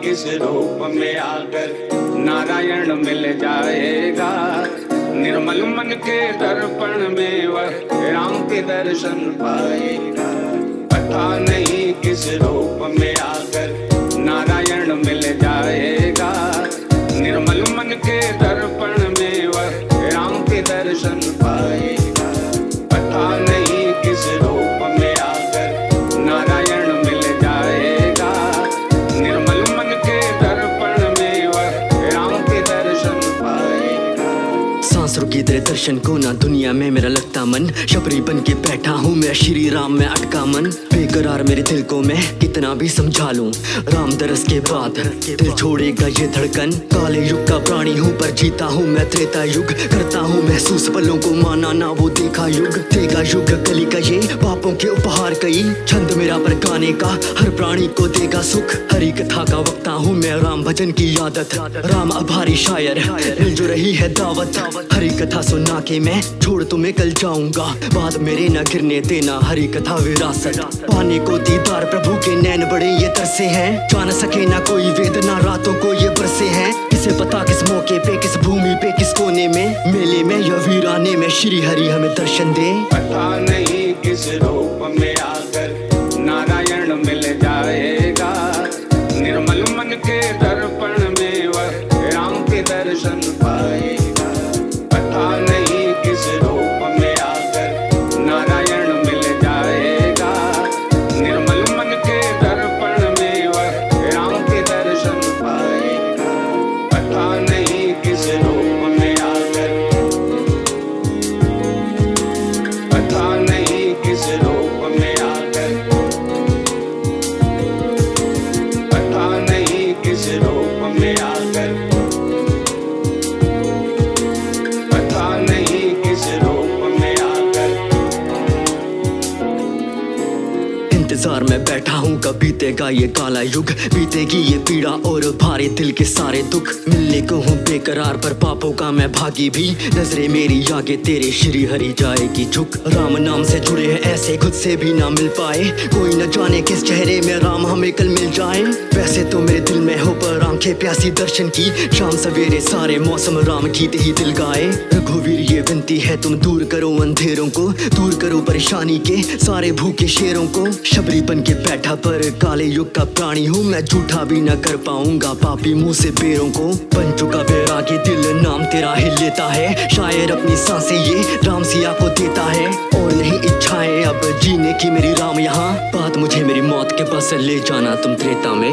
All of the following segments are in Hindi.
किस रूप में आकर नारायण मिल जाएगा? निर्मल मन के दर्पण में वह राम के दर्शन पाएगा। पता नहीं किस रूप में आकर नारायण मिल जाएगा। सांसरों की तेरे दर्शन को ना दुनिया में मेरा लगता मन। शबरी बन के बैठा हूँ मैं श्री राम में अटका मन। बेकरार मेरे दिल को मैं कितना भी समझा लूँ। राम दरस के बाद दिल छोड़ेगा ये धड़कन। काले युग का प्राणी हूँ, पर जीता हूँ मैं त्रेता युग। करता हूँ महसूस पलों को माना ना वो देखा युग। देगा युग कली का ये पापों के उपहार कई। छंद मेरा पर गाने का हर प्राणी को देगा सुख। हरी कथा का वक्ता हूँ मैं, राम भजन की आदत राम आभारी शायर मिल जो रही है दावत। हरी कथा सुना के मैं छोड़ तुम्हें कल जाऊँगा। बाद मेरे न गिरने देना हरी कथा विरासत। पाने को दीदार प्रभु के नैन बड़े ये तरसे हैं। जान सके ना कोई वेदना रातों को ये बरसे हैं। किसे पता किस मौके पे, किस भूमि पे, किस कोने में। मेले में या वीराने में श्री हरि हमें दर्शन दे। पता नहीं किस रूप में आकर नारायण मिल जाएगा। निर्मल मन के दर्पण में वह राम के दर्शन पाएगा। नहीं किस रूप इंतज़ार में बैठा हूँ कब बीतेगा ये काला युग। बीतेगी ये पीड़ा और भारे दिल के सारे दुख। मिलने को हूँ बेकरार, पर पापों का मैं भागी भी। नजरे मेरी आगे, तेरे श्री हरि जाएगी झुक। राम नाम से जुड़े हैं, ऐसे खुद से भी ना मिल पाए। कोई न जाने किस चेहरे में राम हमें कल मिल जाए। वैसे तो मेरे दिल में हो पर आँखें प्यासी दर्शन की। शाम सवेरे सारे मौसम राम गीत ही दिल गाए। रघुवीर, ये विनती है तुम दूर करो अंधेरों को। दूर करो परेशानी के सारे भूखे शेरों को। शबरी बन के बैठा पर काले युग का प्राणी हूँ। मैं झूठा भी न कर पाऊँगा। पापी मुँह से बेरों को बन चुका बैरागी दिल नाम तेरा ही लेता है। शायर अपनी साँसें ये राम सिया को देता है। और नहीं इच्छाएँ अब जीने की मेरी राम यहाँ। बात मुझे मेरी मौत के पास ले जाना, तुम त्रेता में।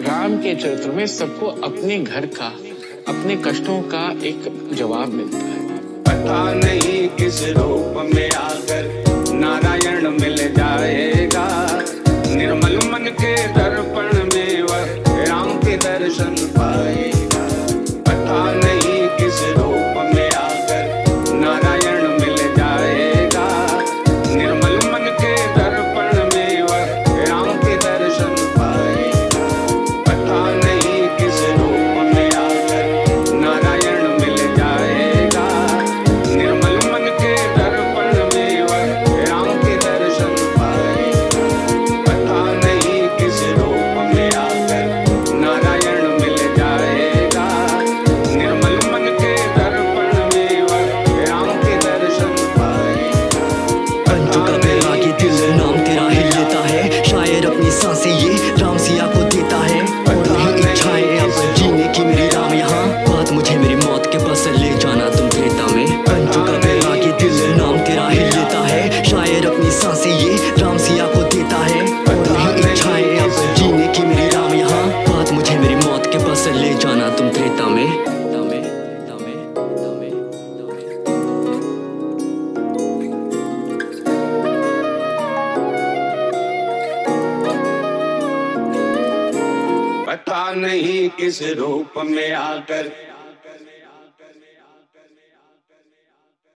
राम के चरित्र में सबको अपने घर का, अपने कष्टों का एक जवाब मिलता है। पता नहीं किस रूप में आकर राम सिया को देता है और नहीं इच्छाएँ अब जीने की मेरी राम यहाँ बात मुझे मेरी मौत के पास ले जाना तुम देता में। कंजू का बेला की दिल नाम तेरा ही लेता है। शायर अपनी साँसें ये पता नहीं किस रूप में आकर